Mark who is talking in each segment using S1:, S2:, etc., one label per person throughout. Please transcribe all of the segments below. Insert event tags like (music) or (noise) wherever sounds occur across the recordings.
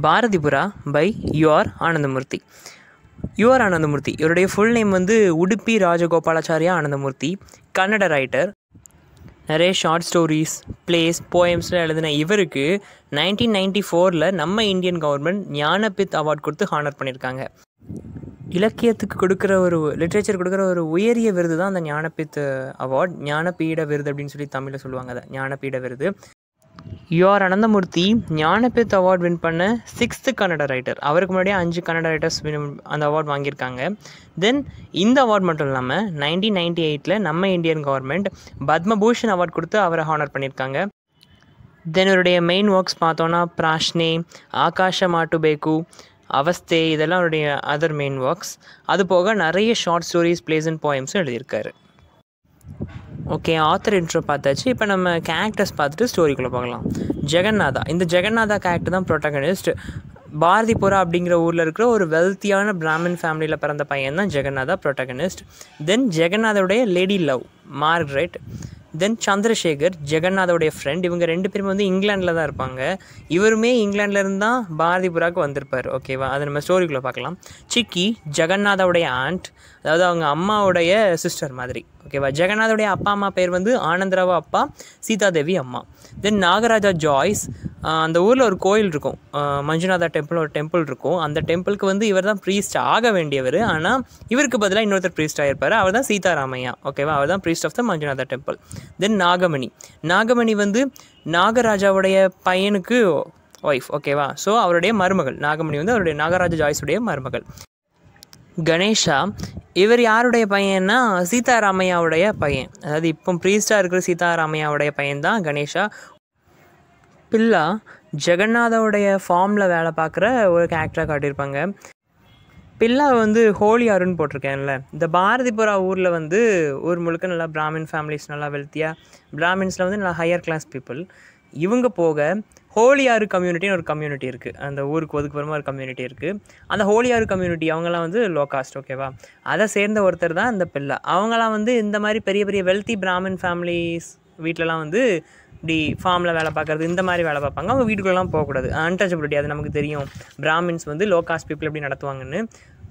S1: Bharathipura by UR Ananthamurthy. UR Ananthamurthy. இவருடைய full name வந்து Udupi Rajagopalacharya Ananthamurthy. Kannada writer நிறைய ஷார்ட் ஸ்டோரிஸ் பிளேஸ் போயம்ஸ்லாம் எழுதின இவருக்கு நைன்டீன் நைன்டி ஃபோரில் நம்ம இந்தியன் கவர்மெண்ட் ஞானபித் அவார்ட் கொடுத்து ஹானர் பண்ணியிருக்காங்க. இலக்கியத்துக்கு கொடுக்குற ஒரு லிட்ரேச்சர் கொடுக்குற ஒரு உயரிய விருது தான் அந்த ஞானபித் அவார்ட் ஞானபீட விருது அப்படின்னு சொல்லி தமிழில் சொல்லுவாங்க அதை. ஞானபீட விருது. U R Ananthamurthy Jnanpith award win பண்ண சிக்ஸ்த்து கன்னட ரைட்டர் அவருக்கு முன்னாடியே அஞ்சு கன்னட ரைட்டர்ஸ் அந்த அவார்ட் வாங்கியிருக்காங்க. தென் இந்த அவார்ட் மட்டும் இல்லாமல் நைன்டீன் நைன்டி எயிட்டில் நம்ம இந்தியன் கவர்மெண்ட் பத்மபூஷன் அவார்ட் கொடுத்து அவரை ஹானர் பண்ணியிருக்காங்க. தென் அவருடைய மெயின் ஒர்க்ஸ் பார்த்தோன்னா பிராஷ்னே ஆகாஷ மாட்டுபேக்கு அவஸ்தே இதெல்லாம் அவருடைய அதர் மெயின் ஒர்க்ஸ் அது போக நிறைய ஷார்ட் ஸ்டோரிஸ் பிளேஸ் அண்ட் போயம்ஸும் எழுதியிருக்காரு. ஓகே ஆத்தர் இன்ட்ரோ பார்த்தாச்சு. இப்போ நம்ம கேரக்டர்ஸ் பார்த்துட்டு ஸ்டோரிக்குள்ளே பார்க்கலாம் ஜெகநாதா. இந்த ஜெகநாதா கேரக்டர் தான் ப்ரொட்டகனிஸ்ட் பாரதிபுரா அப்படிங்கிற ஊரில் இருக்கிற ஒரு வெல்த்தியான பிராமின் ஃபேமிலியில் பிறந்த பையன் தான் Jagannatha protagonist then ஜெகநாதோடைய lady love Margaret then Chandrashekar ஜெகநாதோடைய friend இவங்க ரெண்டு பேரும் வந்து இங்கிலாண்டில் தான் இருப்பாங்க. இவருமே இங்கிலாந்துலேருந்து தான் பாரதிபுராவுக்கு வந்திருப்பார். ஓகேவா அதை நம்ம ஸ்டோரிக்குள்ளே பார்க்கலாம். சிக்கி ஜெகநாதோடைய ஆண்ட் அதாவது அவங்க அம்மாவுடைய சிஸ்டர் மாதிரி. ஓகேவா ஜெகநாதோடைய அப்பா அம்மா பேர் வந்து ஆனந்தராவா அப்பா சீதாதேவி அம்மா. தென் நாகராஜா ஜாய்ஸ் அந்த ஊரில் ஒரு கோயில் இருக்கும். மஞ்சுநாதா டெம்பிள் ஒரு டெம்பிள் இருக்கும். அந்த டெம்பிளுக்கு வந்து இவர் தான் ப்ரீஸ்ட் ஆக வேண்டியவர். ஆனால் இவருக்கு பதிலாக இன்னொருத்தர் ப்ரீஸ்ட் ஆகிருப்பார் அவர் தான் சீதாராமையா. ஓகேவா அவர் தான் priest of the Manjunatha temple then Nagamani. Nagamani வந்து நாகராஜாவுடைய பையனுக்கு ஒய்ஃப் ஓகேவா ஸோ அவருடைய மருமகள். நாகமணி வந்து அவருடைய நாகராஜா ஜாய்ஸுடைய மருமகள். கணேஷா இவர் யாருடைய பையன்னா? சீதாராமையாவுடைய பையன். அதாவது இப்போ ப்ரீஸ்டாக இருக்கிற சீதாராமையாவுடைய பையன் தான் கணேஷா. பில்லா ஜெகநாதோடைய ஃபார்மில் வேலை பார்க்குற ஒரு கேரக்டராக காட்டியிருப்பாங்க. பில்லா வந்து ஹோலி அருண் போட்டிருக்கேன்ல. இந்த பாரதிபுரா ஊரில் வந்து ஊர் முழுக்க நல்லா பிராமின் ஃபேமிலிஸ் நல்லா வெல்த்தியாக பிராமின்ஸில் வந்து நல்லா ஹையர் கிளாஸ் பீப்புள் இவங்க போக ஹோலியாறு கம்யூனிட்டின்னு ஒரு கம்யூனிட்டி இருக்குது அந்த ஊருக்கு ஒதுக்குப்புறமா ஒரு கம்யூனிட்டி இருக்குது அந்த ஹோலியாறு கம்யூனிட்டி அவங்களாம் வந்து லோ காஸ்ட் ஓகேவா அதை சேர்ந்த ஒருத்தர் தான் இந்த பிள்ளை. அவங்களாம் வந்து இந்த மாதிரி பெரிய பெரிய வெல்த்தி பிராமின் ஃபேமிலிஸ் வீட்டிலலாம் வந்து இப்படி ஃபார்மில் வேலை பார்க்குறது இந்த மாதிரி வேலை பார்ப்பாங்க. அவங்க வீட்டுக்குள்ளெலாம் போகக்கூடாது. அன்டச்சபிலிட்டி அது நமக்கு தெரியும். பிராமின்ஸ் வந்து லோ காஸ்ட் பீப்புள் எப்படி நடத்துவாங்கன்னு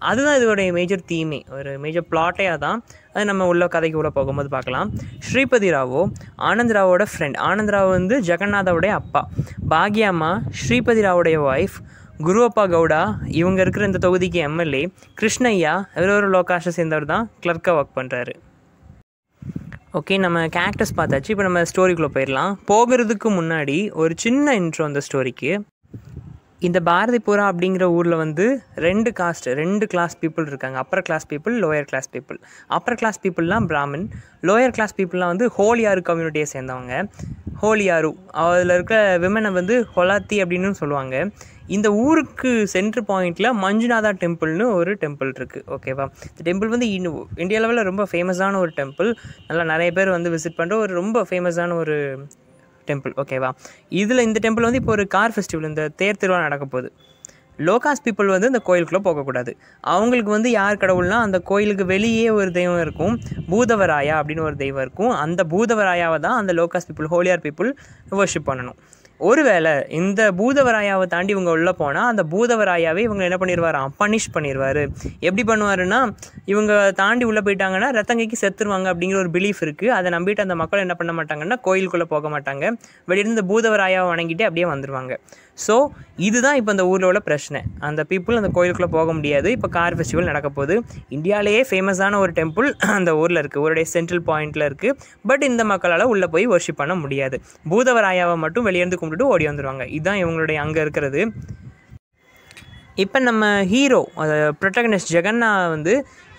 S1: அதுதான் இதோடைய மேஜர் தீமே ஒரு மேஜர் பிளாட்டே தான் அது நம்ம உள்ள கதைக்கு உள்ளே போகும்போது பார்க்கலாம். ஸ்ரீபதி ராவோ ஆனந்த் ராவோட ஃப்ரெண்ட் ஆனந்த் ராவ் வந்து ஜெகநாதாவுடைய அப்பா. பாக்யாம்மா ஸ்ரீபதி ராவோடைய ஒய்ஃப் குருவப்பா கவுடா இவங்க இருக்கிற இந்த தொகுதிக்கு எம்எல்ஏ கிருஷ்ணய்யா இவர் ஒரு லோகாஷை சேர்ந்தவர் தான். கிளர்க்காக ஒர்க் பண்ணுறாரு ஓகே நம்ம கேரக்டர்ஸ் பார்த்தாச்சு. இப்போ நம்ம ஸ்டோரிக்குள்ளே போயிடலாம். போகிறதுக்கு முன்னாடி ஒரு சின்ன இன்ட்ரோ அந்த ஸ்டோரிக்கு இந்த பாரதிபுரா அப்படிங்கிற ஊரில் வந்து ரெண்டு காஸ்ட் ரெண்டு கிளாஸ் பீப்புள் இருக்காங்க. Upper class people lower class people upper class பீப்புளெலாம் Brahmin lower class பீப்புளெலாம் வந்து ஹோலியாரு கம்யூனிட்டியை சேர்ந்தவங்க. ஹோலியாரு. அதில் இருக்கிற விமனை வந்து ஹொலாத்தி அப்படின்னு சொல்லுவாங்க. இந்த ஊருக்கு சென்ட்ரு பாயிண்டில் மஞ்சுநாதா டெம்பிள்னு ஒரு டெம்பிள் இருக்குது ஓகேவா இந்த டெம்பிள் வந்து இந்தியா லெவலில் ரொம்ப ஃபேமஸான ஒரு டெம்பிள் நல்லா நிறைய பேர் வந்து விசிட் பண்ணுற ஒரு ரொம்ப ஃபேமஸான ஒரு டெம்பிள் ஓகேவா இதில் இந்த டெம்பிள் வந்து இப்போ ஒரு கார் ஃபெஸ்டிவல் இந்த தேர் திருவிழா நடக்க போகுது. லோகாஸ் பீப்புள் வந்து இந்த கோயிலுக்குள்ளே போகக்கூடாது. அவங்களுக்கு வந்து யார் கடவுள்னா அந்த கோயிலுக்கு வெளியே ஒரு தெய்வம் இருக்கும் பூதவராயா அப்படின்னு ஒரு தெய்வம் இருக்கும். அந்த பூதவராயாவை தான் அந்த low caste people Holeyar people worship பண்ணணும். ஒருவேளை இந்த பூதவராயாவை தாண்டி இவங்க உள்ளே போனால் அந்த பூதவராயாவே இவங்க என்ன பண்ணிடுவாராம் பனிஷ் பண்ணிடுவார் எப்படி பண்ணுவாருன்னா இவங்க தாண்டி உள்ளே போயிட்டாங்கன்னா ரத்தங்கைக்கு செத்துருவாங்க அப்படிங்கிற ஒரு பிலீஃப் இருக்குது அதை நம்பிட்டு அந்த மக்கள் என்ன பண்ண மாட்டாங்கன்னா கோயிலுக்குள்ளே போக மாட்டாங்க. வெளியிருந்து பூதவராயாவை வணங்கிட்டு அப்படியே வந்துடுவாங்க ஸோ இதுதான் இப்போ அந்த ஊரில் உள்ள பிரச்சனை. அந்த பீப்புள் அந்த கோயிலுக்குள்ளே போக முடியாது. இப்போ கார் ஃபெஸ்டிவல் நடக்க போகுது. இந்தியாவிலேயே ஃபேமஸான ஒரு டெம்பிள் (clears throat) அந்த ஊரில் இருக்குது ஊருடைய சென்ட்ரல் பாயிண்டில் இருக்குது பட் இந்த மக்களால் உள்ளே போய் ஒர்ஷிப் பண்ண முடியாது. பூதவராயாவை மட்டும் வெளியேந்து கும்பிட்டுட்டு ஓடி வந்துடுவாங்க இதுதான் இவங்களுடைய அங்கே இருக்கிறது. இப்போ நம்ம ஹீரோ ப்ரொட்டகனிஸ்ட் ஜெகன்னா வந்து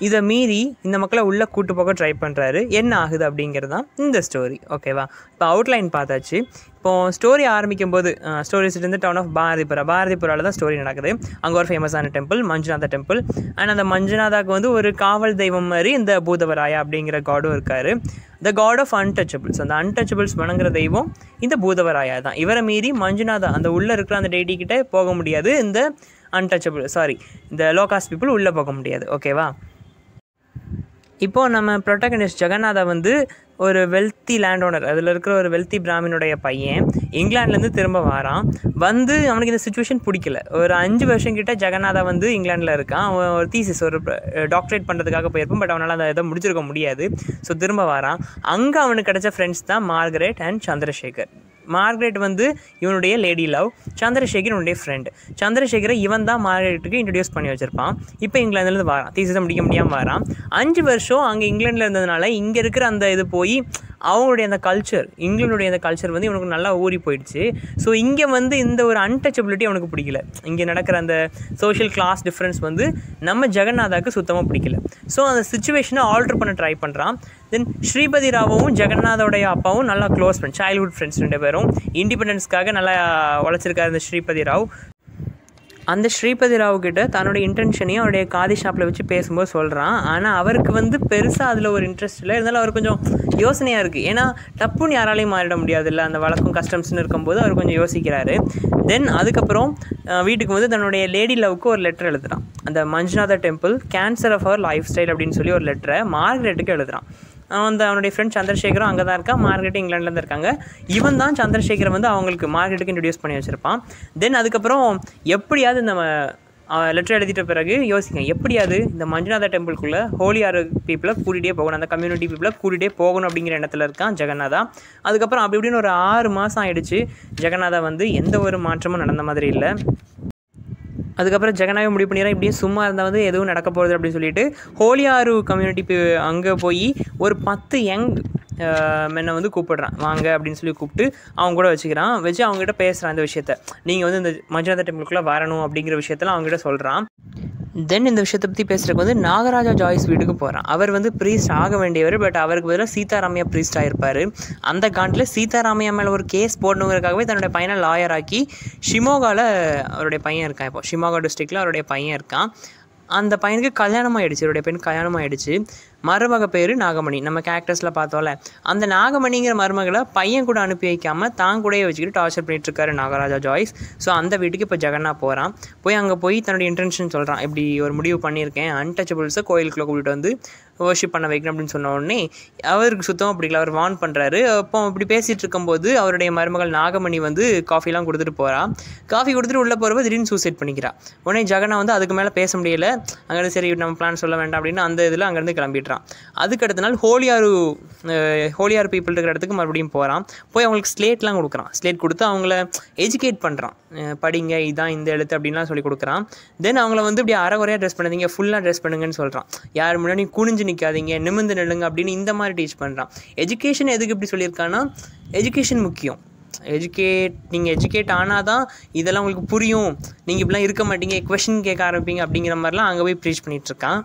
S1: இதை மீறி இந்த மக்களை உள்ளே கூட்டு போக ட்ரை பண்ணுறாரு என்ன ஆகுது அப்படிங்கிறது தான் இந்த ஸ்டோரி ஓகேவா இப்போ அவுட்லைன் பார்த்தாச்சு. இப்போது ஸ்டோரி ஆரம்பிக்கும் போது ஸ்டோரிஸ்லேருந்து டவுன் ஆஃப் பாரதிபுரா. பாரதிபுராவில் தான் ஸ்டோரி நடக்குது. அங்கே ஒரு ஃபேமஸான டெம்பிள் மஞ்சுநாதா டெம்பிள் அண்ட் அந்த மஞ்சுநாதாவுக்கு வந்து ஒரு காவல் தெய்வம் மாதிரி இந்த பூதவராயா அப்படிங்கிற காடும் இருக்கார். த காட் ஆஃப் அன்டச்சபிள்ஸ் அந்த அன்டச்சபிள்ஸ் வணங்குற தெய்வம் இந்த பூதவராயா தான். இவரை மீறி மஞ்சுநாதா அந்த உள்ளே இருக்கிற அந்த டெய்டி கிட்டே போக முடியாது. இந்த அன்டச்சபிள் சாரி இந்த லோ காஸ்ட் பீப்புள் உள்ளே போக முடியாது ஓகேவா இப்போது நம்ம ப்ரொட்டகனிஸ்ட் ஜெகநாதா வந்து ஒரு வெல்த்தி லேண்ட் ஓனர் அதில் இருக்கிற ஒரு வெல்த்தி பிராமினுடைய பையன் இங்கிலாந்துலேருந்து திரும்ப வரான். வந்து அவனுக்கு இந்த சுச்சுவேஷன் பிடிக்கல. ஒரு அஞ்சு வருஷம் கிட்ட ஜெகநாதா வந்து இங்கிலாந்தில் இருக்கான். அவன் ஒரு தீசிஸ் ஒரு டாக்டரேட் பண்ணுறதுக்காக போயிருப்பான் பட் அவனால் அதை எதை முடிச்சிருக்க முடியாது. ஸோ திரும்ப வரான். அங்கே அவனுக்கு கிடச்ச ஃப்ரெண்ட்ஸ் தான் மார்கரெட் அண்ட் சந்திரசேகர். மார்க்ரெட் வந்து இவனுடைய லேடி லவ் சந்திரசேகர் இவனுடைய ஃப்ரெண்டு சந்திரசேகரை இவன் தான் மார்க்ரெட்டுக்கு இன்ட்ரடியூஸ் பண்ணி வச்சிருப்பான். இப்போ இங்கிலாந்துலேருந்து வரான். தீசிஸை முடிக்க முடியாமல் வரான். அஞ்சு வருஷம் அங்கே இங்கிலாண்டில் இருந்ததுனால இங்கே இருக்கிற அந்த இது போய் அவங்களுடைய அந்த கல்ச்சர் இங்கிலனுடைய அந்த கல்ச்சர் வந்து இவனுக்கு நல்லா ஊறி போயிடுச்சு. ஸோ இங்கே வந்து இந்த ஒரு அன்டச்சபிலிட்டி அவனுக்கு பிடிக்கல. இங்கே நடக்கிற அந்த சோஷியல் கிளாஸ் டிஃப்ரென்ஸ் வந்து நம்ம ஜெகநாதாவுக்கு சுத்தமாக பிடிக்கல. ஸோ அந்த சுச்சுவேஷனை ஆல்ட்ரு பண்ண ட்ரை பண்ணுறான் தென் ஸ்ரீபதி ராவும் ஜெகநாதோடைய அப்பாவும் நல்லா க்ளோஸ் ஃப்ரெண்ட்ஸ் சைல்ட்ஹுட் ஃப்ரெண்ட்ஸ் ரெண்டு பேரும். இண்டிபெண்டன்ஸ்க்காக நல்லா உழைச்சிருக்காரு இந்த ஸ்ரீபதி ராவ் அந்த ஸ்ரீபதி ராவ் கிட்ட தன்னோட இன்டென்ஷனையும் அவருடைய காதி ஷாப்பில் வச்சு பேசும்போது சொல்கிறான் ஆனால் அவருக்கு வந்து பெருசாக அதில் ஒரு இன்ட்ரெஸ்ட் இல்லை. இருந்தாலும் அவர் கொஞ்சம் யோசனையாக இருக்குது ஏன்னா டப்புன்னு யாராலையும் மாறிட முடியாதுல்ல. அந்த வழக்கம் கஸ்டம்ஸ்னு இருக்கும்போது அவர் கொஞ்சம் யோசிக்கிறாரு. தென் அதுக்கப்புறம் வீட்டுக்கு வந்து தன்னுடைய லேடி லவ்க்கு ஒரு லெட்டர் எழுதுகிறான் அந்த Manjunatha temple cancer of our lifestyle அப்படின்னு சொல்லி ஒரு லெட்டரை மார்க்ரெட்டுக்கு எழுதுகிறான் அவன் அவனுடைய ஃப்ரெண்ட் சந்திரசேகரும் அங்கே தான் இருக்கான் மார்கெட் இங்கிலாண்டில் இருக்காங்க. இவன் தான் சந்திரசேகரை வந்து அவங்களுக்கு மார்க்கெட்டுக்கு இன்ட்ரடியூஸ் பண்ணி வச்சுருப்பான். தென் அதுக்கப்புறம் எப்படியாவது இந்த லெட்டர் எழுதிட்ட பிறகு யோசிங்க எப்படியாவது இந்த மஞ்சுநாத டெம்பிள்குள்ளே ஹோலியார் பீப்புளை கூட்டிகிட்டே போகணும் அந்த கம்யூனிட்டி பீப்புளை கூட்டிகிட்டே போகணும் அப்படிங்கிற இடத்துல இருக்கான் ஜெகநாதா. அதுக்கப்புறம் அப்படி இப்படின்னு ஒரு ஆறு மாதம் ஆயிடுச்சு. ஜெகநாதா வந்து எந்த ஒரு மாற்றமும் நடந்த மாதிரி இல்லை. அதுக்கப்புறம் ஜெகனாவே முடிவு பண்ணிடுறேன். இப்படியே சும்மா இருந்தால் வந்து எதுவும் நடக்க போகிறது அப்படின்னு சொல்லிட்டு ஹோலியாரு கம்யூனிட்டி அங்கே போய் ஒரு பத்து யங் மென்னை வந்து கூப்பிடுறான். வாங்க அப்படின்னு சொல்லி கூப்பிட்டு அவங்க கூட வச்சுக்கிறான். வச்சு அவங்ககிட்ட பேசுகிறான் அந்த விஷயத்த. நீங்கள் வந்து இந்த மஞ்சுநாத டெம்பிளுக்குள்ளே வரணும் அப்படிங்கிற விஷயத்தெல்லாம் அவங்ககிட்ட சொல்கிறான் தென் இந்த விஷயத்தை பற்றி பேசுகிறதுக்கு வந்து நாகராஜா ஜாய்ஸ் வீட்டுக்கு போகிறான் அவர் வந்து ப்ரீஸ்ட் ஆக வேண்டியவர் பட் அவருக்கு பதிலாக சீதாராமையா ப்ரீஸ்ட் ஆகிருப்பார் அந்த காண்டில் சீதாராமையா மேலே ஒரு கேஸ் போடணுங்கிறக்காகவே தன்னுடைய பையனை லாயர் ஆக்கி ஷிமோகாவில் அவருடைய பையன் இருக்கான் இப்போ. ஷிமோகா டிஸ்ட்ரிக்டில் அவருடைய பையன் இருக்கான். அந்த பையனுக்கு கல்யாணம் ஆயிடுச்சு அவருடைய பெண் கல்யாணம் ஆயிடுச்சு மருமக பேர் நாகமணி. நம்ம கேரக்டர்ஸில் பார்த்தோம்ல அந்த நாகமணிங்கிற மருமகளை பையன் கூட அனுப்பி வைக்காமல் தான் கூடயே வச்சுக்கிட்டு டார்ச்சர் பண்ணிட்டு இருக்காரு நாகராஜா ஜாய்ஸ். ஸோ அந்த வீட்டுக்கு இப்போ ஜெகன்னா போகிறான் போய் அங்கே போய் தன்னுடைய இன்டென்ஷன் சொல்கிறான் இப்படி ஒரு முடிவு பண்ணியிருக்கேன். அன்டச்சபிள்ஸை கோயிலுக்குள்ளே கூட்டிகிட்டு வந்து வர்ஷிப் பண்ண வைக்கணும் அப்படின்னு சொன்ன உடனே அவருக்கு சுத்தமாக பிடிக்கல. அவர் வான் பண்ணுறாரு அப்போ அப்படி பேசிகிட்டு இருக்கும்போது அவருடைய மருமகள் நாகமணி வந்து காஃபிலாம் கொடுத்துட்டு போகிறா காஃபி கொடுத்துட்டு உள்ளே போகிறப்ப திடீர்னு சூசைட் பண்ணிக்கிறா. உடனே ஜெகனா வந்து அதுக்கு மேலே பேச முடியல. அங்கேருந்து சரி நம்ம பிளான் சொல்ல வேண்டாம் அப்படின்னு அந்த இதில் அங்கேருந்து கிளம்பிடுறான் அதுக்கு அடுத்த நாள் ஹோலியாரு ஹோலியார் பீப்புள் இருக்கிற இடத்துக்கு மறுபடியும் போகிறான் போய் அவங்களுக்கு ஸ்லேட்லாம் கொடுக்குறான். ஸ்லேட் கொடுத்து அவங்கள எஜுகேட் பண்ணுறான் படிங்க இதான் இந்த எழுத்து அப்படின்லாம் சொல்லி கொடுக்குறான். தென் அவங்கள வந்து இப்படி அரைகுறையாக ட்ரெஸ் பண்ணாதீங்க ஃபுல்லாக ட்ரெஸ் பண்ணுங்கன்னு சொல்கிறான் யார் முன்னாடி குனிஞ்சு நிற்காதீங்க நிமிர்ந்து நெல்லுங்க அப்படின்னு இந்த மாதிரி டீச் பண்ணுறான் எஜுகேஷன் எதுக்கு இப்படி சொல்லியிருக்கான்னா எஜுகேஷன் முக்கியம். எஜுகேட் நீங்கள் எஜுகேட் ஆனால் தான் இதெல்லாம் உங்களுக்கு புரியும். நீங்கள் இப்படிலாம் இருக்க மாட்டீங்க கொஷின் கேட்க ஆரம்பிப்பீங்க அப்படிங்கிற மாதிரிலாம் அங்கே போய் ப்ரீச் பண்ணிகிட்ருக்கான்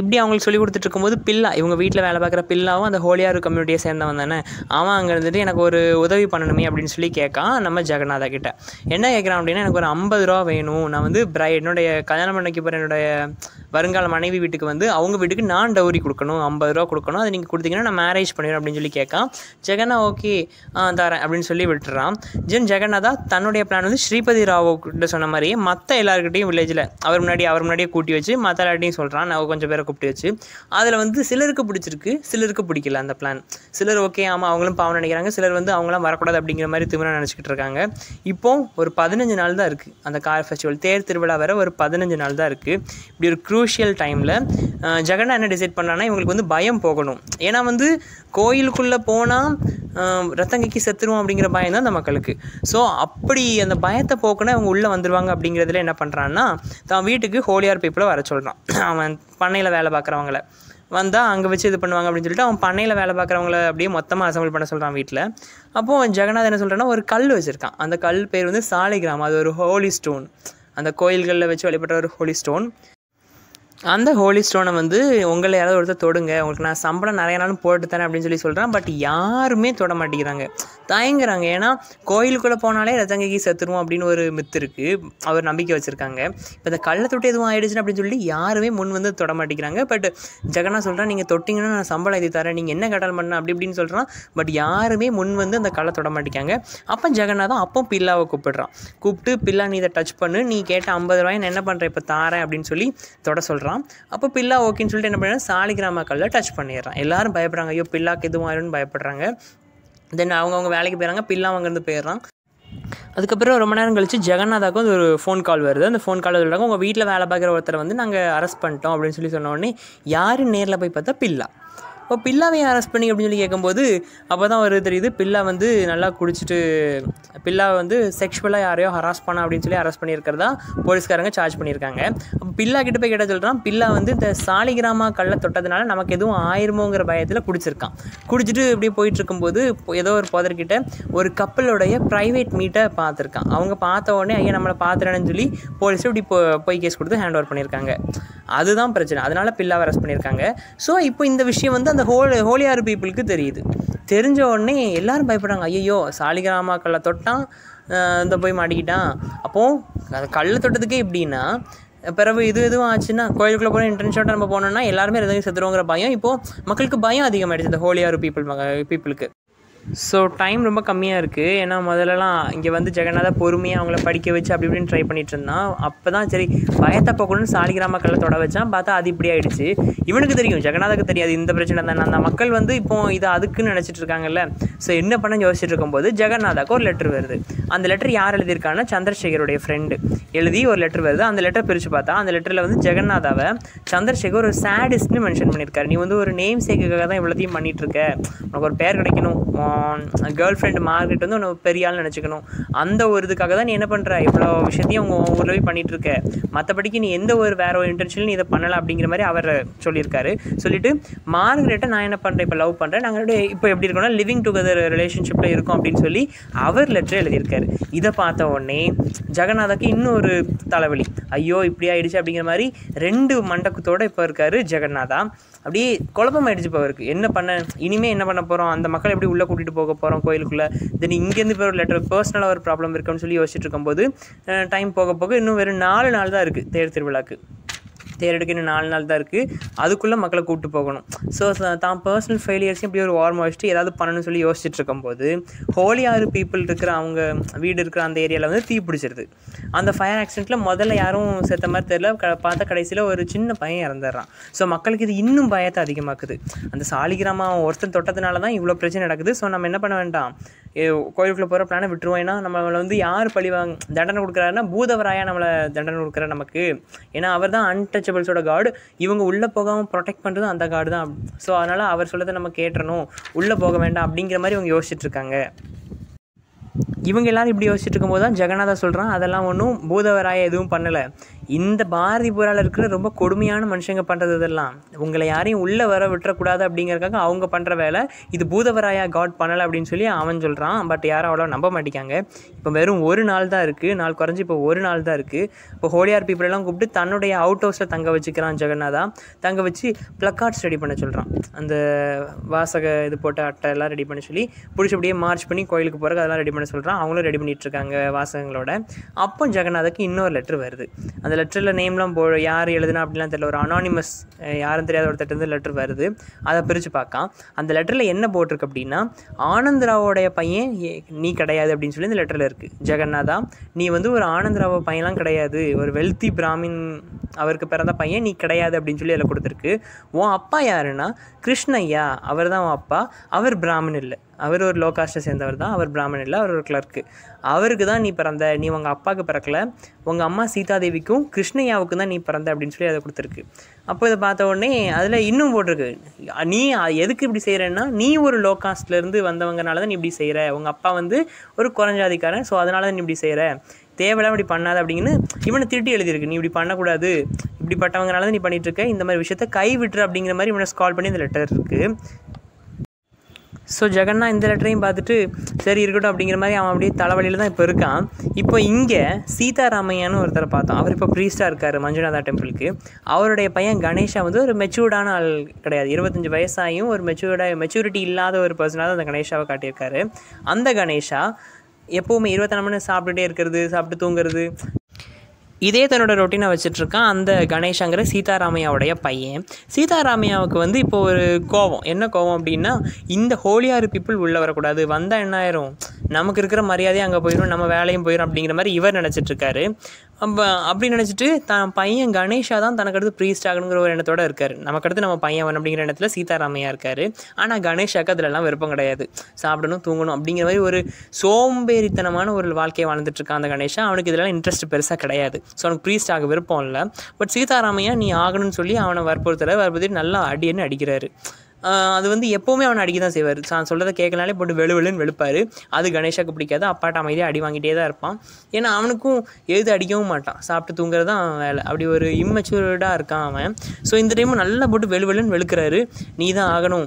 S1: இப்படி அவங்களுக்கு சொல்லி கொடுத்துட்டு இருக்கும்போது பில்லா இவங்க வீட்டில் வேலை பார்க்குற பில்லாவும் அந்த ஹோலியார் கம்யூனிட்டியை சேர்ந்தவன் தானே. அவன் அங்கே இருந்துட்டு எனக்கு ஒரு உதவி பண்ணணுமே அப்படின்னு சொல்லி கேட்கான் நம்ம ஜெகநாதா கிட்ட. என்ன கேட்குறான் அப்படின்னா எனக்கு ஒரு ஐம்பது ரூபா வேணும். நான் வந்து பிரை என்னுடைய கல்யாணம் பண்ணிக்கு போகிற என்னுடைய வருங்கால மனைவி வீட்டுக்கு வந்து அவங்க வீட்டுக்கு நான் டவுரி கொடுக்கணும். ஐம்பது ரூபா கொடுக்கணும். அதை நீங்கள் கொடுத்தீங்கன்னா நான் மேரேஜ் பண்ணிடுறேன் அப்படின்னு சொல்லி கேட்கான் ஜெகனா ஓகே தரேன் அப்படின்னு சொல்லி விட்டுறான். ஜென் ஜெகநாதா தன்னுடைய பிளான் வந்து ஸ்ரீபதி ராவோ கிட்ட சொன்ன மாதிரியே மற்ற எல்லாருக்கிட்டையும் வில்லேஜில் அவர் முன்னாடி அவர் முன்னாடியே கூட்டி வச்சு மற்ற எல்லார்ட்டையும் சொல்கிறான் நான் கொஞ்சம் பேர் கூப்பிட்டு வச்சு அதில் வந்து சிலருக்கு பிடிச்சிருக்கு சிலருக்கு பிடிக்கல அந்த பிளான் சிலர் ஓகே ஆமாம் அவங்களும் பாவம் நினைக்கிறாங்க. சிலர் வந்து அவங்களாம் வரக்கூடாது அப்படிங்கிற மாதிரி திமிரா நினச்சிக்கிட்டு இருக்காங்க. இப்போ ஒரு பதினஞ்சு நாள் தான் இருக்குது அந்த கார் ஃபெஸ்டிவல் தேர் திருவிழா வர ஒரு பதினஞ்சு நாள் தான் இருக்குது இப்படி ஒரு க்ரூஷியல் டைமில் ஜெகன்னா என்ன டிசைட் பண்ணான்னா இவங்களுக்கு வந்து பயம் போகணும். ஏன்னா வந்து கோயிலுக்குள்ளே போனால் ரத்தங்கைக்கு செத்துருவோம் அப்படிங்கிற பயம் தான் அந்த மக்களுக்கு. ஸோ அப்படி அந்த பயத்தை போக்குனா இவங்க உள்ளே வந்துடுவாங்க அப்படிங்கிறதுல என்ன பண்ணுறான்னா தான் வீட்டுக்கு ஹோலியார் பீப்பிளை வர சொல்கிறான் (clears throat) அவன் பண்ணையில் வேலை பார்க்குறவங்கள. வந்தால் அங்கே வச்சு இது பண்ணுவாங்க அப்படின்னு சொல்லிட்டு அவன் பண்ணையில் வேலை பார்க்குறவங்கள அப்படியே மொத்தமாக அசம்பிள் பண்ண சொல்கிறான் வீட்டில் அப்போது ஜெகநாத் என்ன சொல்கிறான்னா ஒரு கல் வச்சுருக்கான். அந்த கல் பேர் வந்து சாலிகிராம் அது ஒரு ஹோலி ஸ்டோன் அந்த கோயில்களில் வச்சு வழிபட்ட ஒரு ஹோலி ஸ்டோன் அந்த ஹோலி ஸ்டோனை வந்து உங்களை யாராவது ஒருத்தர் தொடுங்க. உங்களுக்கு நான் சம்பளம் நிறைய நாளும் போட்டு தரேன் அப்படின்னு சொல்லி சொல்கிறேன் பட் யாருமே தொட மாட்டேங்கிறாங்க. தயங்குறாங்க. ஏன்னா கோயிலுக்குள்ளே போனாலே ரத்தங்கைக்கு செத்துருவோம் அப்படின்னு ஒரு மித்து இருக்குது அவர் நம்பிக்கை வச்சுருக்காங்க. இப்போ இந்த கள்ள தொட்டு எதுவும் ஆயிடுச்சுன்னு அப்படின்னு சொல்லி யாருமே முன் வந்து தொட மாட்டேங்கிறாங்க. பட் ஜெகனா சொல்கிறேன் நீங்கள் தொட்டிங்கன்னா நான் சம்பளம் எழுதி தரேன். நீங்கள் என்ன கடல் பண்ண அப்படி இப்படின்னு சொல்கிறான் பட் யாருமே முன் வந்து அந்த கள்ள தொட மாட்டேங்கிறாங்க. அப்போ ஜெகனா தான் அப்போ பில்லாவை கூப்பிடுறான். கூப்பிட்டு பில்லா நீ இதை டச் பண்ணு. நீ கேட்ட ஐம்பது ரூபாய் நான் என்ன பண்ணுறேன் இப்போ தாரேன். அப்படின்னு சொல்லி தொட சொல்கிறான் சொல்கிறான் அப்போ பில்லா ஓகேன்னு சொல்லிட்டு என்ன பண்ணுறான் சாலிகிராமக்கல்ல டச் பண்ணிடுறான் எல்லாரும் பயப்படுறாங்க. ஐயோ பில்லாக்கு எதுவும் ஆயிரும்னு பயப்படுறாங்க. தென் அவங்கவுங்க வேலைக்கு போயிடறாங்க. பில்லா அங்கேருந்து போயிடுறான். அதுக்கப்புறம் ரொம்ப நேரம் கழிச்சு ஜெகநாதாக்கும் வந்து ஒரு ஃபோன் கால் வருது. அந்த ஃபோன் கால் சொல்கிறாங்க உங்கள் வீட்டில் வேலை பார்க்குற ஒருத்தரை வந்து நாங்கள் அரெஸ்ட் பண்ணிட்டோம் அப்படின்னு சொல்லி சொன்ன உடனே யார் நேரில் போய் பார்த்தா பில்லா. இப்போ பில்லாவை அரெஸ்ட் பண்ணி அப்படின்னு சொல்லி கேட்கும்போது அப்போ தான் ஒரு தெரியுது பில்லா வந்து நல்லா குடிச்சிட்டு பில்லாவை வந்து செக்ஷுவலாக யாரையோ ஹராஸ் பண்ண அப்படின்னு சொல்லி அரெஸ்ட் பண்ணியிருக்கிறதா போலீஸ்காரங்க சார்ஜ் பண்ணியிருக்காங்க. அப்போ பில்லா கிட்ட போய் கேட்ட சொல்கிறான் பில்லா வந்து இந்த சாலிகிராமா கல்லை தொட்டதுனால நமக்கு எதுவும் ஆயிருமோங்கிற பயத்தில் குடிச்சிருக்கான். குடிச்சிட்டு இப்படியே போயிட்டு இருக்கும்போது ஏதோ ஒரு போதர்கிட்ட ஒரு கப்பலோடைய ப்ரைவேட் மீட்டை பார்த்துருக்கான். அவங்க பார்த்த உடனே ஐயா நம்மளை பார்த்துறேன்னு சொல்லி போலீஸ் இப்படி போய் கேஸ் கொடுத்து ஹேண்ட் ஓவர் பண்ணியிருக்காங்க. அதுதான் பிரச்சனை. அதனால் பில்லாவை அரெஸ்ட் பண்ணியிருக்காங்க. ஸோ இப்போ இந்த விஷயம் வந்து அந்த ஹோல் ஹோலியார் பீப்புளுக்கு தெரியுது. தெரிஞ்ச உடனே எல்லோரும் பயப்படுறாங்க. ஐயோ சாலிகிராமாக்களை தொட்டான் இந்த போய் மாட்டிக்கிட்டான். அப்போது அது கல்லை தொட்டதுக்கே எப்படின்னா பிறகு இது எதுவும் ஆச்சுன்னா கோயிலுக்குள்ளே போய் இன்டர்ன்ஷாட்டாக நம்ம போனோம்னா எல்லாருமே எதுவும் செத்துருவோங்கிற பயம். இப்போது மக்களுக்கு பயம் அதிகமாகிடுச்சு இந்த ஹோலியார் பீப்புள் பீப்புளுக்கு ஸோ டைம் ரொம்ப கம்மியாக இருக்குது ஏன்னா முதல்லலாம் இங்கே வந்து ஜெகநாதா பொறுமையாக அவங்கள படிக்க வச்சு அப்படி இப்படின்னு ட்ரை பண்ணிட்டு இருந்தான். அப்போ தான் சரி பயத்தை போக்கணும்னு சாலிகிராம கல்லை தொட வச்சான். பார்த்தா அது இப்படி ஆகிடுச்சு இவனுக்கு தெரியும் ஜெகநாதாக்கு தெரியாது. இந்த பிரச்சனை தானே. அந்த மக்கள் வந்து இப்போ இது அதுக்குன்னு நினச்சிட்டு இருக்காங்கல்ல. ஸோ என்ன பண்ண யோசிச்சுட்டு இருக்கும்போது ஜெகநாதாக்கு ஒரு லெட்டர் வருது. அந்த லெட்டர் யார் எழுதியிருக்காங்கன்னா சந்திரசேகருடைய ஃப்ரெண்டு எழுதி ஒரு லெட்டர் வருது. அந்த லெட்டர் பிரித்து பார்த்தா அந்த லெட்டரில் வந்து ஜெகநாதாவை சந்திரசேகர் ஒரு சேடிஸ்ட்னு மென்ஷன் பண்ணியிருக்காரு. நீ வந்து ஒரு நேம் சேக்குக்காக தான் இவ்வளோத்தையும் பண்ணிட்டுருக்க உனக்கு ஒரு பேர் கிடைக்கணும். கேர்ள் ஃப்ரெண்டு மார்க்கெட் வந்து உன்னை பெரிய ஆள் நினச்சிக்கணும். அந்த ஒரு இதுக்காக தான் நீ என்ன பண்ணுற இவ்வளோ விஷயத்தையும் அவங்க ஊரில் போய் பண்ணிகிட்ருக்க மற்றபடிக்கு நீ எந்த ஒரு வேற ஒரு இன்டென்ஷனில் நீ இதை பண்ணலாம் அப்படிங்கிற மாதிரி அவர் சொல்லியிருக்காரு. சொல்லிவிட்டு மார்கரெட்டை நான் என்ன பண்ணுறேன் இப்போ லவ் பண்ணுறேன் நாங்கள் இப்போ எப்படி இருக்கோம்னா லிவிங் டுகெதர் ரிலேஷன்ஷிப்பில் இருக்கோம் அப்படின்னு சொல்லி அவர் லெட்டர் எழுதியிருக்காரு. இதை பார்த்த உடனே ஜெகநாதாக்கு இன்னொரு தலைவலி. ஐயோ இப்படி ஆயிடுச்சு அப்படிங்கிற மாதிரி ரெண்டு மண்டக்கத்தோடு இப்போ இருக்காரு ஜெகநாதா. அப்படியே குழப்பமாயிடுச்சு இப்போ அவருக்கு. என்ன பண்ண? இனிமேல் என்ன பண்ண போகிறோம் அந்த மக்கள் எப்படி உள்ளே கூட்டிகிட்டு போக போகிறோம் கோயிலுக்குள்ளே. தென் இங்கேருந்து இப்போ ஒரு லெட்டர் பர்சனலாக ஒரு ப்ராப்ளம் இருக்குன்னு சொல்லி யோசிச்சுட்டு இருக்கும்போது டைம் போக போக இன்னும் வெறும் நாலு நாள் தான் இருக்குது தேர் திருவிழாக்கு. தேர்டுக்கு இன்னும் நாலு நாள் தான் இருக்குது அதுக்குள்ளே மக்களை கூப்பிட்டு போகணும். ஸோ தான் பர்சனல் ஃபெயிலியர்ஸையும் இப்படி ஒரு வார்ம் வச்சுட்டு ஏதாவது பண்ணணும்னு சொல்லி யோசிச்சுட்டு இருக்கும்போது ஹோலியாறு பீப்புள் இருக்கிற அவங்க வீடு இருக்கிற அந்த ஏரியாவில் வந்து தீ பிடிச்சிருது. அந்த ஃபயர் ஆக்சிடெண்ட்டில் முதல்ல யாரும் செத்த மாதிரி தெரியல. க பார்த்த கடைசியில் ஒரு சின்ன பையன் இறந்துடுறான். ஸோ மக்களுக்கு இது இன்னும் பயத்தை அதிகமாக்குது. அந்த சாலிகிராமம் ஒருத்தன் தொட்டதுனால தான் இவ்வளோ பிரச்சனை நடக்குது. ஸோ நம்ம என்ன பண்ண வேண்டாம்? ஏ, கோயிலுக்குள்ளே போகிற பிளானை விட்டுருவோம். ஏன்னா நம்மளை வந்து யார் பழிவாங்க தண்டனை கொடுக்குறாருன்னா பூதவராயா நம்மளை தண்டனை கொடுக்குறாரு நமக்கு. ஏன்னா அவர் தான் அன்டச்சபிள்ஸோட காடு இவங்க உள்ளே போகாமல் ப்ரொடெக்ட் பண்ணுறது அந்த காடு தான் ஸோ அதனால் அவர் சொல்லதை நம்ம கேட்டுறணும். உள்ளே போக வேண்டாம் அப்படிங்கிற மாதிரி இவங்க யோசிச்சுட்டு இருக்காங்க. இவங்க எல்லாரும் இப்படி யோசிச்சுட்டு இருக்கும்போது தான் ஜெகநாதா சொல்கிறான் அதெல்லாம் ஒன்றும் பூதவராய எதுவும் பண்ணலை. இந்த பாரதிபுராவில் இருக்கிற ரொம்ப கொடுமையான மனுஷங்க பண்ணுறது இதெல்லாம். உங்களை யாரையும் உள்ளே வர விட்டுறக்கூடாது அப்படிங்கிறக்காக அவங்க பண்ணுற வேலை. இது பூதவராயா காட் பண்ணலை அப்படின்னு சொல்லி அவன் சொல்கிறான் பட் யாரும் அவ்வளோ நம்ப மாட்டேங்காங்க. இப்போ வெறும் ஒரு நாள் தான் இருக்குது நாள் குறைஞ்சி இப்போ ஒரு நாள் தான் இருக்குது இப்போ ஹோலியார் பீப்புளெல்லாம் எல்லாம் கூப்பிட்டு தன்னுடைய அவுட் ஹவுஸில் தங்க வச்சுக்கிறான் ஜெகநாதா. தங்க வச்சு ப்ளக்கார்ட்ஸ் ரெடி பண்ண சொல்கிறான் அந்த வாசக இது போட்ட அட்டை எல்லாம் ரெடி பண்ண சொல்லி பிடிச்சி அப்படியே மார்ச் பண்ணி கோயிலுக்கு போகிறக்கு அதெல்லாம் ரெடி பண்ண சொல்கிறான் அவங்களும் ரெடி பண்ணிகிட்ருக்காங்க வாசகங்களோட. அப்போ ஜெகநாதக்கு இன்னொரு லெட்ரு வருது. அந்த லெட்டரில் நேம்லாம் போ யார் எழுதுனா அப்படிலாம் தெரியல. ஒரு அனானிமஸ் யாரும் தெரியாத ஒருத்தர் வந்து லெட்டர் வருது. அதை பிரித்து பார்க்கலாம். அந்த லெட்டரில் என்ன போட்டிருக்கு அப்படின்னா ஆனந்தராவோடைய பையன் நீ கிடையாது அப்படின்னு சொல்லி இந்த லெட்டரில் இருக்குது ஜெகநாதா நீ வந்து ஒரு ஆனந்தராவ பையன்லாம் கிடையாது. ஒரு வெல்த்தி பிராமின் அவருக்கு பிறந்த பையன் நீ கிடையாது அப்படின்னு சொல்லி அதில் கொடுத்துருக்கு. உன் அப்பா யாருன்னா? கிருஷ்ணய்யா அவர் தான் உன் அப்பா. அவர் பிராமின் இல்லை. அவர் ஒரு லோ காஸ்ட்டை சேர்ந்தவர் தான் அவர் பிராமணன் இல்லை அவர் ஒரு கிளர்க்கு அவருக்கு தான் நீ பிறந்த நீ உங்கள் அப்பாவுக்கு பிறக்கல உங்கள் அம்மா சீதாதேவிக்கும் கிருஷ்ணய்யாவுக்கும் தான் நீ பிறந்த அப்படின்னு சொல்லி அதை கொடுத்துருக்கு. அப்போ இதை பார்த்த உடனே அதில் இன்னும் போட்டிருக்கு. நீ எதுக்கு இப்படி செய்கிறேன்னா நீ ஒரு லோ காஸ்ட்லேருந்து வந்தவங்கனால தான் நீ இப்படி செய்கிற உங்கள் அப்பா வந்து ஒரு குறைஞ்சாதிக்காரன் ஸோ அதனால தான் நீ இப்படி செய்கிற தேவையில்லாம் இப்படி பண்ணாத அப்படின்னு இவனை திருட்டி எழுதியிருக்கு. நீ இப்படி பண்ணக்கூடாது. இப்படிப்பட்டவங்கனால தான் நீ பண்ணிகிட்ருக்க இந்த மாதிரி விஷயத்த கை விட்டுரு அப்படிங்கிற மாதிரி இவனை கால் பண்ணி இந்த லெட்டர் இருக்குது ஸோ ஜெகன்னா இந்த லெட்டரையும் பார்த்துட்டு சரி இருக்கட்டும் அப்படிங்கிற மாதிரி அவன் அப்படியே தலைவலியில் தான் இப்போ இருக்கான். இப்போ இங்கே சீதாராமையான்னு ஒருத்தரை பார்த்தோம். அவர் இப்போ ப்ரீஸ்டாக இருக்கார் மஞ்சுநாதா டெம்பிளுக்கு அவருடைய பையன் கணேஷா வந்து ஒரு மெச்சூர்டான ஆள் கிடையாது. இருபத்தஞ்சி வயசாயும் ஒரு மெச்சூர்டாக மெச்சூரிட்டி இல்லாத ஒரு பர்சனாக தான் அந்த கணேஷாவை காட்டியிருக்காரு. அந்த கணேஷா எப்போவுமே இருபத்தி நாலு மணி சாப்பிட்டுட்டே இருக்கிறது சாப்பிட்டு தூங்குறது இதே தன்னோட ரொட்டீனை வச்சுட்ருக்கான் அந்த கணேஷங்கிற சீதாராமையாவுடைய பையன். சீதாராமையாவுக்கு வந்து இப்போ ஒரு கோவம். என்ன கோவம் அப்படின்னா இந்த ஹோலியார் பீப்புள் உள்ளே வரக்கூடாது. வந்தால் என்ன ஆயிரும்? நமக்கு இருக்கிற மரியாதையும் அங்கே போயிடும் நம்ம வேலையும் போயிடும் அப்படிங்கிற மாதிரி இவர் நினச்சிட்ருக்காரு. அப்போ அப்படி நினச்சிட்டு தான் பையன் கணேஷா தான் தனக்கு அடுத்து ப்ரீஸ்ட் ஆகணுங்கிற ஒரு எண்ணத்தோடு இருக்கார். நமக்கு அடுத்து நம்ம பையன் அவன் அப்படிங்கிற எண்ணத்தில் சீதாராமையா இருக்கார். ஆனால் கணேஷாக்கு அதிலெல்லாம் விருப்பம் கிடையாது. சாப்பிடணும் தூங்கணும் அப்படிங்கிற மாதிரி ஒரு சோம்பேறித்தனமான ஒரு வாழ்க்கையை வாழ்ந்துட்டுருக்கான் அந்த கணேஷா. அவனுக்கு இதெல்லாம் இன்ட்ரெஸ்ட் பெருசாக கிடையாது. ஸோ அவனுக்கு ப்ரீஸ்ட் ஆக விருப்பம் இல்லை. பட் சீதாராமையா நீ ஆகணும்னு சொல்லி அவனை வற்புறுத்தலை வற்புறுத்தி நல்லா அடின்னு அடிக்கிறாரு. அது வந்து எப்போவுமே அவனை அடிக்க தான் செய்வார். நான் சொல்கிறத கேட்கனாலே போட்டு வெளு வெளுன்னு வெளுப்பார். அது கணேஷாக்கு பிடிக்காது. அப்பாட்ட அமைதியாக அடி வாங்கிட்டே தான் இருப்பான். ஏன்னா அவனுக்கும் எழுது அடிக்கவும் மாட்டான். சாப்பிட்டு தூங்குறது தான் அவன் வேலை. அப்படி ஒரு இம்மெச்சூர்டாக இருக்கான் அவன். ஸோ இந்த டைமும் நல்லா போட்டு வெளு வெளுன்னு வெளுக்கிறாரு. நீ தான் ஆகணும்.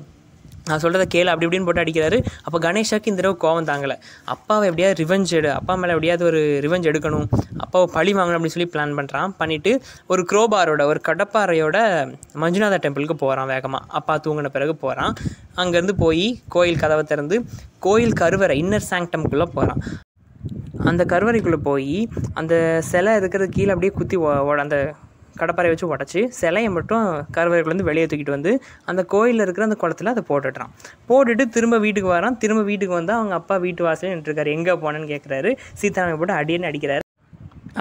S1: நான் சொல்கிறத கேளு அப்படி இப்படின்னு போட்டு அடிக்கிறாரு. அப்போ கணேஷாக்கு இந்த தடவை கோவம் தாங்கலை. அப்பாவை எப்படியாவது ரிவெஞ்ச் எடு அப்பா மேலே எப்படியாவது ஒரு ரிவெஞ்ச் எடுக்கணும் அப்பாவை பழி வாங்கணும் அப்படின்னு சொல்லி பிளான் பண்ணுறான் பண்ணிவிட்டு ஒரு குரோபாரோட ஒரு கடப்பாறையோட மஞ்சுநாத டெம்பிளுக்கு போகிறான் வேகமாக அப்பா தூங்கின பிறகு போகிறான் அங்கேருந்து போய் கோயில் கதவை திறந்து கோயில் கருவறை இன்னர் சாங்டம்குள்ளே போகிறான் அந்த கருவறைக்குள்ளே போய் அந்த சிலை இருக்கிறது கீழே அப்படியே குத்தி ஒ- அந்த கடப்பாரை வச்சு உடச்சி சிலையை மட்டும் கருவறைக்குள்ளேருந்து வெளியே தூக்கிட்டு வந்து அந்த கோயிலில் இருக்கிற அந்த குளத்துல அதை போட்டுடுறான். போட்டுட்டு திரும்ப வீட்டுக்கு வரான். திரும்ப வீட்டுக்கு வந்து அவங்க அப்பா வீட்டு வாசலே நின்றுருக்காரு எங்கே போனேன்னு கேட்குறாரு சீதாராமன் போட்டு அடின்னு அடிக்கிறாரு.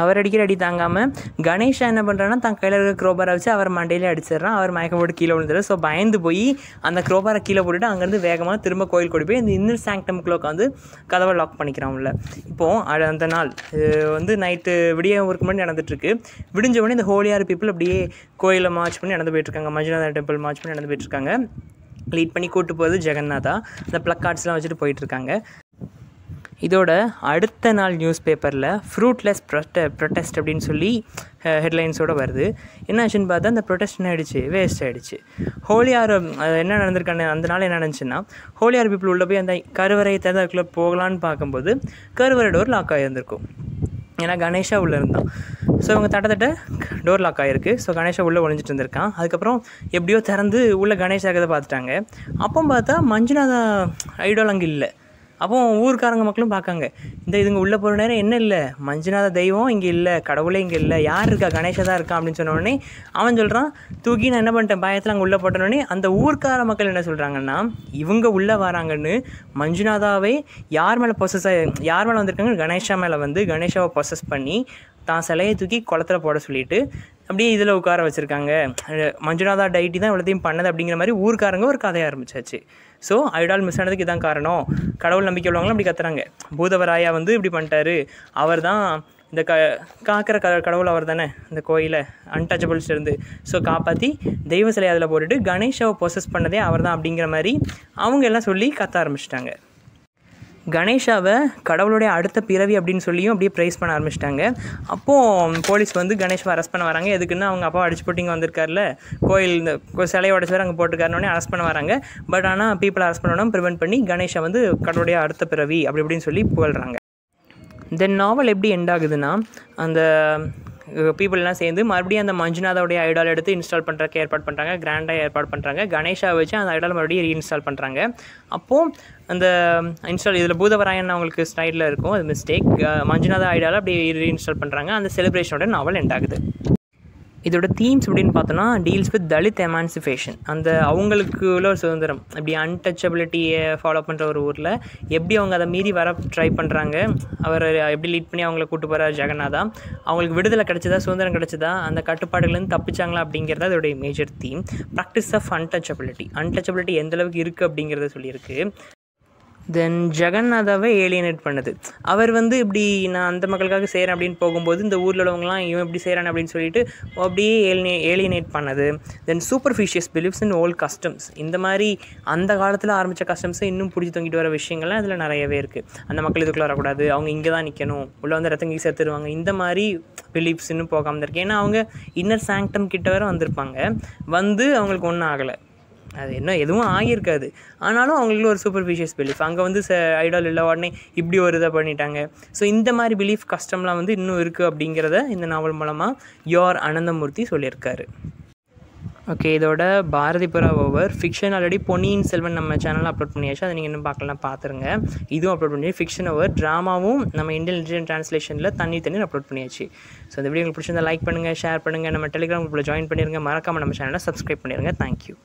S1: அவர் அடிக்கிற அடி தாங்காமல் கணேஷா என்ன பண்ணுறான்னா தன் கையில் இருக்கிற குரோபாரை வச்சு அவர் மண்டையிலே அடிச்சிடுறான். அவர் மயக்கம் போட்டு கீழே விழுந்துரு ஸோ பயந்து போய் அந்த குரோபாரை கீழே போட்டுட்டு அங்கேருந்து வேகமாக திரும்ப கோயில் கொண்டு போய் இந்த இன்னர் சாங்டம்குள்ளே உட்காந்து கதவை லாக் பண்ணிக்கிறான் உள்ள இப்போது அந்த நாள். வந்து நைட்டு விடிய ஊருக்கு முன்னாடி நடந்துட்டுருக்கு. விடிஞ்ச உடனே இந்த ஹோலியார் பீப்புள் அப்படியே கோயிலை மார்ச் பண்ணி நடந்து போயிட்டுருக்காங்க. மஞ்சுநாதா டெம்பிள் மார்ச் பண்ணி நடந்து போயிட்டுருக்காங்க. லீட் பண்ணி கூட்டு போகிறது ஜெகநாதா. ப்ளக் கார்ட்ஸ்லாம் வச்சுட்டு போயிட்டுருக்காங்க. இதோட அடுத்த நாள் நியூஸ் பேப்பரில் ஃப்ரூட்லெஸ் ப்ரொட்ட ப்ரொட்டஸ்ட் அப்படின்னு சொல்லி ஹெட்லைன்ஸோடு வருது. என்ன ஆச்சுன்னு பார்த்தா அந்த ப்ரொட்டஸ்ட் என்ன ஆயிடுச்சு. வேஸ்ட் ஆகிடுச்சு ஹோலியார் அது என்ன நடந்திருக்கான அந்த நாள் என்ன நடந்துச்சுன்னா ஹோலியார் பீப்புள் உள்ளே போய் அந்த கருவறை தேர்தலுக்குள்ளே போகலான்னு பார்க்கும்போது கருவறை டோர் லாக் ஆகியிருந்திருக்கும் ஏன்னா கணேஷா உள்ளே இருந்தான். ஸோ இவங்க தட்ட தட்ட டோர் லாக் ஆகிருக்கு ஸோ கணேஷா உள்ளே ஒழிஞ்சிட்டு இருந்திருக்கான். அதுக்கப்புறம் எப்படியோ திறந்து உள்ளே கணேஷா இருக்கிறத பார்த்துட்டாங்க. அப்போ பார்த்தா மஞ்சுநாதா ஐடோல் அங்கே இல்லை. அப்போ ஊருக்காரங்க மக்களும் பார்க்காங்க. இந்த இதுங்க உள்ளே போகிற நேரம் என்ன இல்லை? மஞ்சுநாத தெய்வம் இங்கே இல்லை கடவுளே இங்கே இல்லை யார் இருக்கா? கணேஷா தான் இருக்கா அப்படின்னு சொன்ன உடனே அவன் சொல்கிறான் தூக்கி நான் என்ன பண்ணிட்டேன்? பயத்தில் அங்கே உள்ளே போட்டோடனே அந்த ஊர்க்கார மக்கள் என்ன சொல்கிறாங்கன்னா இவங்க உள்ளே வராங்கன்னு மஞ்சுநாதாவே யார் மேலே பொசஸ் யார் மேலே வந்திருக்காங்க? கணேஷா மேலே வந்து கணேஷாவை பொசஸ் பண்ணி தான் சிலையை தூக்கி குளத்துல போட சொல்லிட்டு அப்படியே இதில் உட்கார வச்சுருக்காங்க. மஞ்சுநாதா டைட்டி தான் இவ்வளோத்தையும் பண்ணது அப்படிங்கிற மாதிரி ஊர்க்காரங்க ஒரு கதையை ஆரம்பிச்சாச்சு. ஸோ ஐடால் மிஸ் ஆனதுக்கு இதான் காரணம். கடவுள் நம்பிக்கை உள்ளவங்களும் அப்படி கத்துறாங்க. பூதவராயா வந்து இப்படி பண்ணிட்டாரு. அவர் தான் இந்த க காக்கிற க கடவுள் அவர் தானே இந்த கோயிலை அன்டச்சபிள்ஸ் இருந்து. ஸோ காப்பாற்றி தெய்வ சிலை அதில் போட்டுட்டு கணேஷாவை ப்ரொசஸ் பண்ணதே அவர் தான் அப்படிங்கிற மாதிரி அவங்க எல்லாம் சொல்லி கத்த ஆரம்பிச்சிட்டாங்க. கணேஷாவை கடவுளுடைய அடுத்த பிறவி அப்படின்னு சொல்லியும் அப்படியே ப்ரைஸ் பண்ண ஆரம்பிச்சிட்டாங்க. அப்போது போலீஸ் வந்து கணேஷாவை அரெஸ்ட் பண்ண வராங்க. எதுக்குன்னா அவங்க அப்பா அடிச்சு போட்டிங்க வந்திருக்காருல கோயில் இந்த கோ- சிலையை உடச்சு அங்கே போட்டுருக்காருனோடனே அரெஸ்ட் பண்ண வராங்க. பட் ஆனால் பீப்புள் அரெஸ்ட் பண்ணணும் ப்ரிவெண்ட் பண்ணி கணேஷை வந்து கடவுளுடைய அடுத்த பிறவி அப்படி இப்படின்னு சொல்லி புகழ்கிறாங்க தென் நாவல் எப்படி எண்ட் ஆகுதுன்னா அந்த பீப்புளெலாம் சேர்ந்து மறுபடியும் அந்த மஞ்சுநாதோடைய ஐடால் எடுத்து இன்ஸ்டால் பண்ணுறதுக்கு ஏற்பாடு பண்ணுறாங்க கிராண்டாக ஏற்பாடு பண்ணுறாங்க கணேஷா வச்சு அந்த ஐடால் மறுபடியும் ரீஇன்ஸ்டால் பண்ணுறாங்க அப்போது அந்த இன்ஸ்டால் இதில் பூதவராயன் அவங்களுக்கு ஸ்டைலில் இருக்கும். அது மிஸ்டேக் மஞ்சுநாத ஐடால் அப்படி ரீஇன்ஸ்டால் பண்ணுறாங்க அந்த செலிப்ரேஷனோட நாவல் எண்ட் ஆகுது. இதோட தீம்ஸ் அப்படின்னு பார்த்தோன்னா டீல்ஸ் வித் தலித் எமான்சிபேஷன் அந்த அவங்களுக்கு உள்ள ஒரு சுதந்திரம். இப்படி அன்டச்சபிலிட்டியை ஃபாலோ பண்ணுற ஒரு ஊரில் எப்படி அவங்க அதை மீறி வர ட்ரை பண்ணுறாங்க அவர் எப்படி லீட் பண்ணி அவங்கள கூட்டு போகிறார் ஜெகநாதா அவங்களுக்கு விடுதலை கிடச்சதா சுதந்திரம் கிடச்சதா அந்த கட்டுப்பாடுகள்லேருந்து தப்பிச்சாங்களா அப்படிங்கிறது அதோடைய major theme practice of untouchability untouchability எந்தளவுக்கு இருக்குது அப்படிங்கிறத சொல்லியிருக்கு. தென் ஜெகநாதாவை ஏலியனேட் பண்ணுது. அவர் வந்து இப்படி நான் அந்த மக்களுக்காக செய்கிறேன் அப்படின்னு போகும்போது இந்த ஊரில் உள்ளவங்களாம் இவன் இப்படி செய்கிறான் அப்படின்னு சொல்லிட்டு அப்படியே ஏலினே ஏலியனேட் பண்ணது. Then superstitious beliefs in old customs இந்த மாதிரி அந்த காலத்தில் ஆரம்பித்த கஸ்டம்ஸை இன்னும் பிடிச்சி தொங்கிட்டு வர விஷயங்கள்லாம் அதில் நிறையவே இருக்குது அந்த மக்கள் இதுக்குள்ளே வரக்கூடாது அவங்க இங்கே தான் நிற்கணும் உள்ளே வந்து ரத்தங்கி சேர்த்துருவாங்க. இந்த மாதிரி பிலீஃப்ஸ் இன்னும் போகாமல் இருக்கு. ஏன்னா அவங்க இன்னர் சாங்டம் கிட்ட வர வந்திருப்பாங்க. வந்து அவங்களுக்கு ஒன்றும் ஆகலை. அது என்ன எதுவும் ஆகியிருக்காது. ஆனாலும் அவங்களுக்கு ஒரு சூப்பர்ஃபிஷியஸ் பிலீஃப் அங்கே வந்து ச ஐடால் இல்லை உடனே இப்படி ஒரு இதை பண்ணிட்டாங்க. ஸோ இந்த மாதிரி பிலீஃப் கஷ்டம்லாம் வந்து இன்னும் இருக்குது அப்படிங்கிறத இந்த நாவல் மூலமாக யோர் அனந்தமூர்த்தி சொல்லியிருக்காரு. ஓகே இதோட Bharathipura over fiction already Ponniyin Selvan நம்ம சேனலில் அப்லோட் பண்ணியாச்சு. அதை நீங்கள் இன்னும் பார்க்கலாம் பார்த்துருங்க இதுவும் அப்லோட் பண்ணி ஃபிக்ஷன் ஓவர் ட்ராமாவும் நம்ம இந்தியன் லிட்ரேச்சர் ட்ரான்ஸ்லேஷனில் தண்ணி தண்ணி அப்லோட் பண்ணியாச்சு. ஸோ இந்த வீடியோ உங்களுக்கு பிடிச்சிருந்தா லைக் பண்ணுங்கள் ஷேர் பண்ணுங்கள் நம்ம டெலிகிராம் குரூப்பில் ஜாயின் பண்ணிடுங்க மறக்காமல் நம்ம சேனலை சப்ஸ்கிரைப் பண்ணிடுங்க தேங்க்யூ